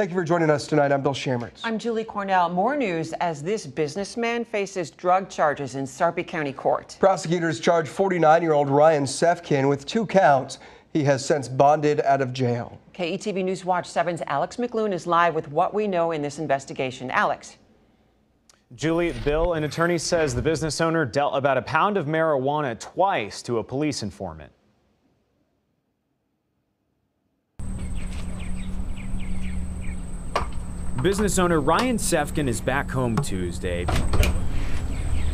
Thank you for joining us tonight. I'm Bill Schammert. I'm Julie Cornell. More news as this businessman faces drug charges in Sarpy County Court. Prosecutors charge 49 year old Ryan Siefken with two counts. He has since bonded out of jail. KETV News Watch 7's Alex McLoone is live with what we know in this investigation. Alex. Julie, Bill, an attorney says the business owner dealt about a pound of marijuana twice to a police informant. Business owner Ryan Siefken is back home Tuesday,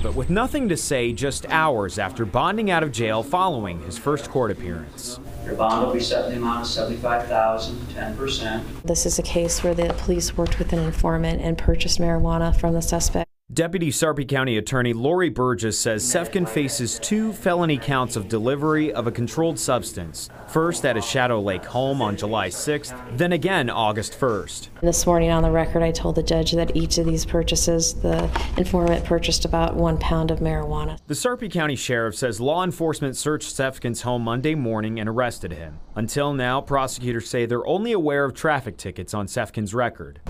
but with nothing to say just hours after bonding out of jail following his first court appearance. Your bond will be set in the amount of 75000 10%. This is a case where the police worked with an informant and purchased marijuana from the suspect. Deputy Sarpy County Attorney Lori Burgess says Siefken faces two felony counts of delivery of a controlled substance. First at his Shadow Lake home on July 6th, then again August 1st. This morning on the record, I told the judge that each of these purchases, the informant purchased about one pound of marijuana. The Sarpy County Sheriff says law enforcement searched Siefken's home Monday morning and arrested him. Until now, prosecutors say they're only aware of traffic tickets on Siefken's record.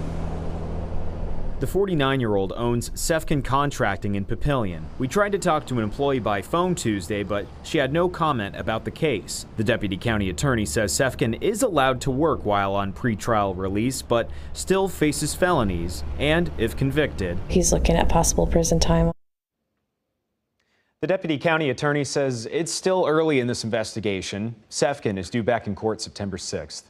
The 49 year old owns Siefken Contracting in Papillion. We tried to talk to an employee by phone Tuesday, but she had no comment about the case. The deputy county attorney says Siefken is allowed to work while on pretrial release, but still faces felonies, and if convicted, He's looking at possible prison time. the deputy county attorney says it's still early in this investigation. Siefken is due back in court September 6th.